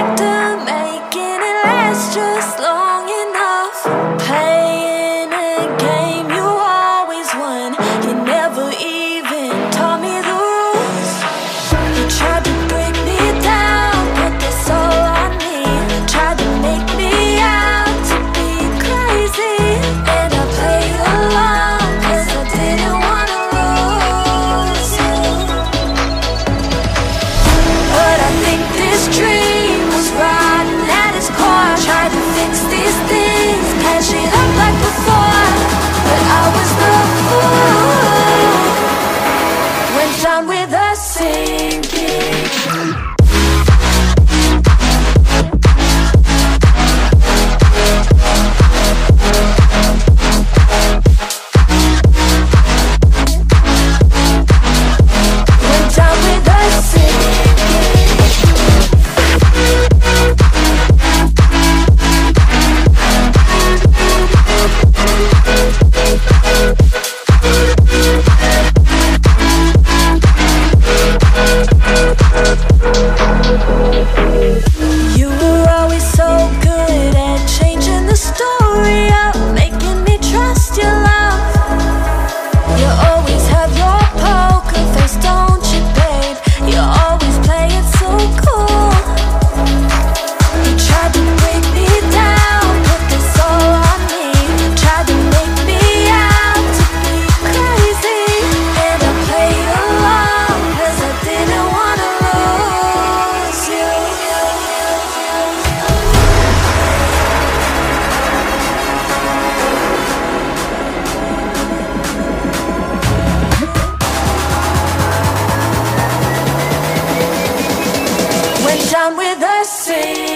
character down with the sea.